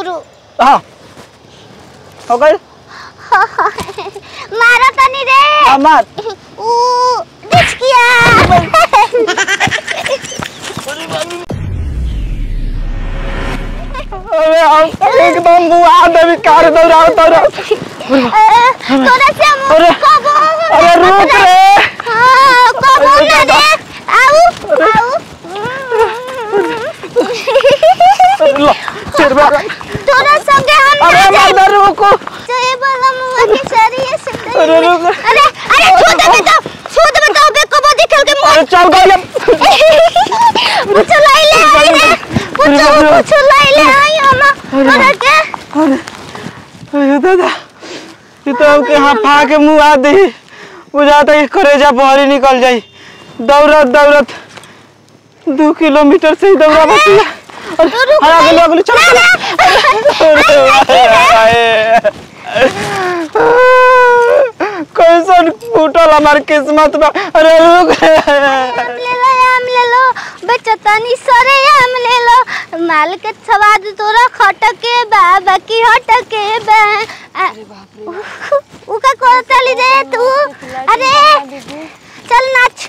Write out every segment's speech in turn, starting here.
गुरु हाँ। हो। गई मारा तनी रे। हाँ मार। ऊ डिचकिया अरे हम एकदम बुआ देवी कार दौड़ दौड़ाओ दौड़ाओ तोरा से अरे अरे रुक रे। हाँ कबो ना रे आऊ आऊ लो सिर में तोरा संगे हम अरे ना जाए मत रुको जय बोला मुआ के शरीर से दे अरे रुक अरे अरे छूत बताओ छूत बताओ बे कबो दिखल के चल गई कुछ लाई ले आई रे कुछ कुछ लाई ले आई हम अरे के अरे दादा ये तो हमके हाफा के मुँह आ दी। बुझाता कि करेजा बहरी निकल जाई दौड़त दौड़त। दो किलोमीटर से ही दौड़ा बचिया अरे हाँ, अगले अगले चल चल। कैसन फूटल हमार किस्मत बा? अरे रुक। ले लो, आम ले लो बचतानी सरे आम ले लो। माल के स्वाद तोरा खटके बा, बाकी हटके बा। अरे बाप रे उ का कोतली रे तू? अरे, चल नाच।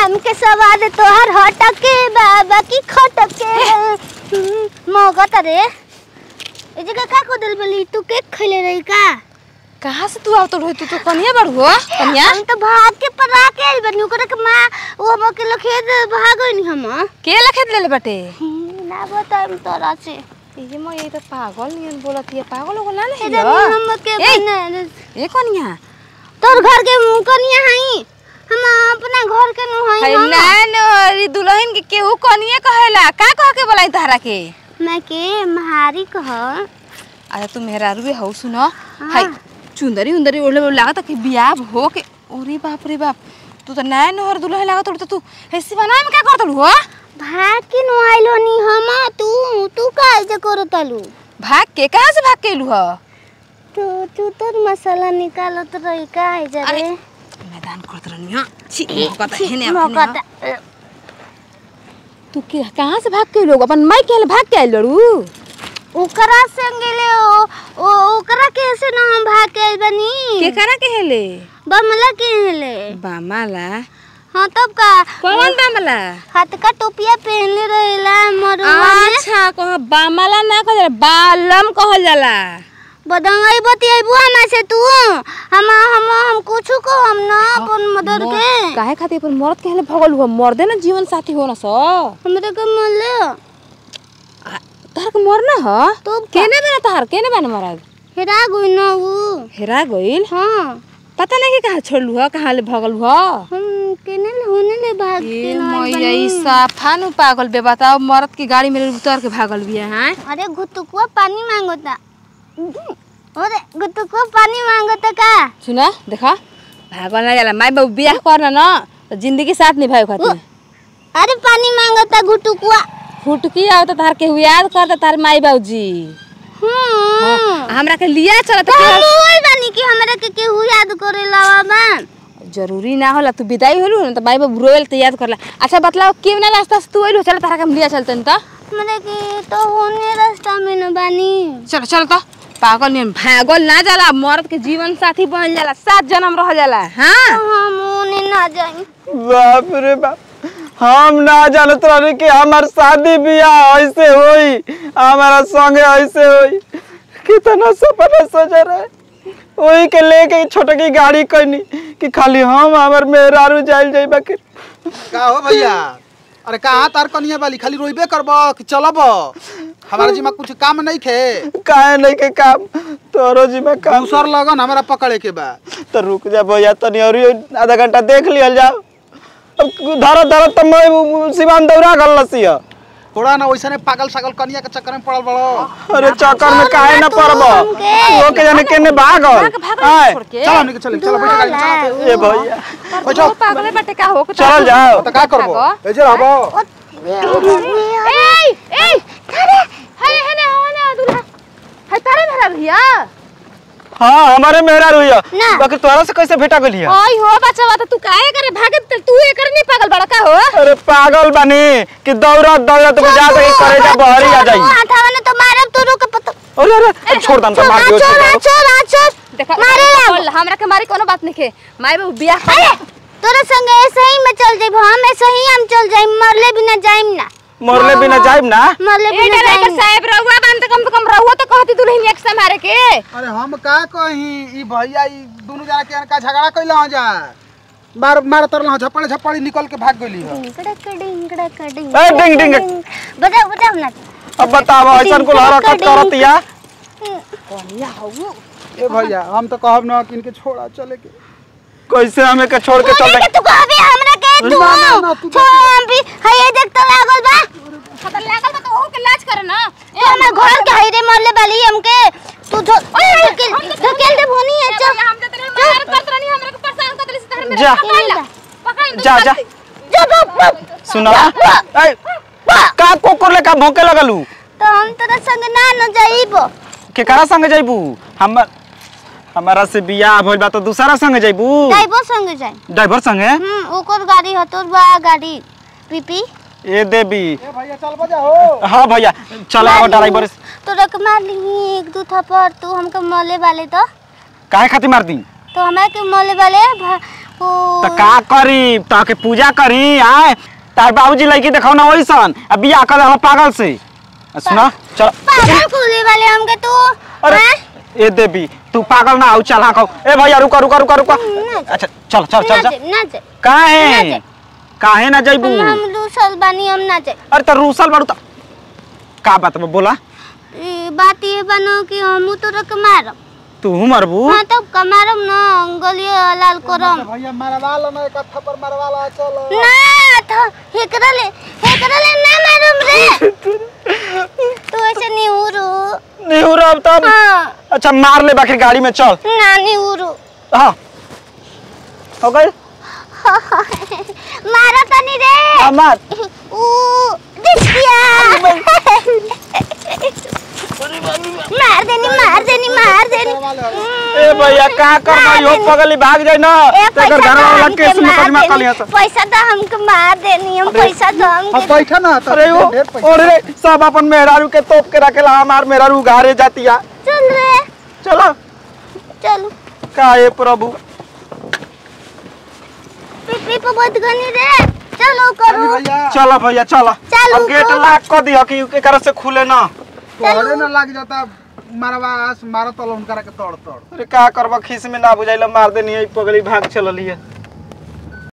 आम के स्वाद तोहर हटके बा, बाकी खटके। मौगत रे ए जगह का को दिल बली? तू केक खइले रही का? कहाँ से तू आवत रही तू तो कनिया बड़ हो कनिया। हम तो भाग के परा के आइल बनी ओकरा के माँ वो हम के खेत भागो नहीं हम के लखेत लेले बाटे? ना बताएम तोरा से। ये म ये तो पागल नियन बोलत ये पागल हो ना हे नहीं जब हम के! बना ए कनिया। तोर घर के कनिया हई हम अपना घर के नु हई हम नैन री दुल्हन के केहू कनिया कहेला। का कह के बोलाई तहरा के मैं के महारी कह। अच्छा तू मेहरा रुए हौ सुन। हाय चुंदरी उंदरी ओढ़ले लागत कि बियाह हो के ओरे बाप रे बाप तू तो नैन हर दुल्हन लागत तो तू। ऐसी बना में क्या करत हो? भाग के नु आइलो नी हम तू तू का जे करतलू भाग के कहाँ से भाग के अइलू ह? तू तू तोर मसाला निकालत रही का है जरे मैदान करत रहनी हाँ? छी मौका हेने मौका अपने तू के कहाँ से भाग के लोग अपन माई के भाग के आइल लड़ू? ओकरा संगे ले ओ ओ- ओकरा कैसे ना हम भाग के बनी? के करा के हेले? बमला के हेले। बामाला? हाँ तब का? कौन बामाला? हाथ का टोपिया पहनले रहेला मरुआ अच्छा कह बामाला ना कहल जाला बालम कहल जाला। बदंगई बतियाबू हमा से तू। हम हम हम कुछ को हम ना अपन मदद के। काहे खातिर अपन मर्द के हेले? भगल हुआ मर्दे ना जीवन साथी हो ना स। हमरे के मन मरना ह? तो केने बना तहर केने बना मरद हेरा ना वो हेरा गइल हाँ। पता नहीं कहाँ छोड़लू ह कहाँ ले भगल हुआ हम केने ले होने ले भाग के ना मैया ई। साफा नु पागल बे बताओ मर्द की गाड़ी में उतर के भागल बिया हैं? अरे गुतुकुआ पानी माँगता। अरे गुतुकुआ पानी माँगता का? सुना देखा? भागल ना जाला माई बाबू बियाह करना ना तो ज़िंदगी साथ निभाए खातिर। अरे पानी माँगता गुटुकुआ फुटकी आओ तो तार के याद कर तार माई बाबूजी हम्म। हमरा के लिया चला तो हम बानी कि हमरा के केहू याद करे लावा बा ज़रूरी ना होला तू विदाई होलू ना तो माई बाबू रोयल तो याद करला। अच्छा बतलाओ के ना रास्ता से तू अइलू? चल तारा के हम लिया चलते तो। हमरा के तो होने रास्ता में न बानी। चल चल तो। पागल नहीं भागल ना जाला मर्द के जीवन साथी बन जाला सात जन्म रह जाला। हाँ? हम होने ना जाई। बाप रे बाप। हम ना जानत रही कि हमार शादी बियाह ऐसे होई हमारा संग ऐसे होई। कितना सपना सोच रहे वही के लेके छोटा की गाड़ी कैनी कि खाली हम हमार मेहरारू जाइल जाई बाकी का हो भैया? अरे कहाँ तार कनिया वाली खाली रोइबे करब कि चलब? हमारा जिम्मा कुछ काम नहीं खे काहे नहीं के काम? तोरो जी में काम दूसर लगन हमारा पकड़े के बा। तो रुक जा भैया तनी और आधा घंटा देख लियल जाओ। धरो धरो तो मैं सिवान दौड़ा गल लसिया थोड़ा ना वैसे पागल सागल कनिया के चक्कर में पड़ल बड़ो अरे चक्कर में काहे ना पड़ब वो के जाने केने भागल आय छोड़ के चलो हमनी के चल चलो बैठ गाड़ी चलो ए भैया बैठो पागल बाटे का हो चल जाओ तो का करबो ए जे रहबो ए ए थारे हने हने हने दूल्हा है तारे मेरा भैया हाँ हमारे मेहरा रुइया बाकी तोरा से कैसे भेटा गलिया ओई हो बच्चा तो तू काहे करे भागत त तू एकर नहीं पागल बड़ा का हो। अरे पागल बनी कि दौड़त दौड़त बुझा दे करे जा बहरी आ जाई। हटावा ना तो मारब तो रुक पत अरे अरे छोड़ दम तो मार दियो छोड़ छोड़। छोड़ देखा मारे बोल, हमरा के मारी कोनो बात नहीं के। माय बाबू बियाह अरे तोरे संग ऐसे ही मैं चल जाइब हम ऐसे ही हम चल जाइब मरले बिना जाइम ना। मरले बिना जाइब ना? मरले बिना जाइम। साहब रहुआ बान त कम से कम रहुआ तो कहती दुल्हन एक से मारे के। अरे हम का कही? ई भैया ई दोनों जना के का झगड़ा कइला हो जा। मार मार तरल झपड़े झपड़ी निकल के भाग गइली हो डिंगड़क डिंगड़क डिंग ए, डिंग, डिंग। बजाओ बजाओ ना। अब बताओ ऐसन को हरकत करतिया ए भैया हम तो कहब ना कि इनके छोड़ा चले के। कैसे हमें के छोड़ के चल के तू कहबे हमरा के तू तू छोड़ हम भी हये देख तो लागल बा। खतर लागल बा तो ओहू के लाज करे ना ए हमर घर के हइरे मरले बाली हमके। तू धो धकेल धकेल दे भोनी है चल। हम जत रहे मार करत रहनी हमरा के परेशान कर देली तहर मेरे जा। पकड़ ला। जा जा। जा बाप सुना। ए का कुकुर ले का भौंके लगलू? तो हम तोरा संग ना न जाइबो। केकरा संग जाइबू? हमर हमारा से बियाह भइल बा तो दूसरा संग जाइबू? जाइबो संग जाई। ड्राइवर संगे? हम ओकर गाड़ी ह तोर बा गाड़ी। पीपी। ए देवी। ए भैया चल बजा हो हाँ भैया चलाओ ड्राइवर तोरा के मार ली एक दू थप्पड़ तू हमके मले वाले तो। काहे खातिर मार दी तो हमरा के मले वाले ओ तो का करी? तो के पूजा करी आए। तार बाबूजी लड़की देखाओ ना वैसन अब बियाह कर देला पागल से। सुना चल। पागल कूदे वाले हमके तू अरे ए देवी तू पागल ना आउ चल हाँ ए भैया रुको रुको रुको रुको। अच्छा चल चल चल ना चल। जाए ना काहे ना जाइबू हम लूसल बानी हम ना जाए अरे तो रूसल बाड़ू तो। का बात बा बोला? बात ये बनो कि हम तोरा के मारब तू मरबू? हाँ तब का मारब न गलिए लाल करम। भैया मारवा लो ना एक थप्पड़ मारवा लो चलो। ना तो हेकरा ले हेकरा ले ना मारम रे। तू ऐसे नहीं उरू नहीं हो अब तब? हाँ। अच्छा मार ले बाकी गाड़ी में चल। ना नहीं उरू हाँ। हो गई? मारा मार ऊ दिखिया मार देनी मार देनी मार देनी ए भैया का कर भाई हो पगली भाग जाए ना। तेकर पैसा घर तो वाला हमके केस में मार कदमा कर लिया देनी पैसा तो हमके मार देनी हम अरे, पैसा तो हमके बैठा ना तो अरे वो ढेर पैसा। और रे सब अपन मेहरारू के तोप के रखेला हमार मेहरारू घारे जातिया चल रे। चलो। चल। का ए प्रभु? पिपी पे बहुत गनी रे। चलो करो। भैया। चलो भैया चलो। चलो, अब गेट तो। लॉक कर दिया कि एकरा से खुले ना। तोड़े ना लग जाता। मारवा मारो तो उनकरा के तोड़ तोड़। अरे का करबा खीस में ना बुझाइला मार देनी है पगली भाग चलली है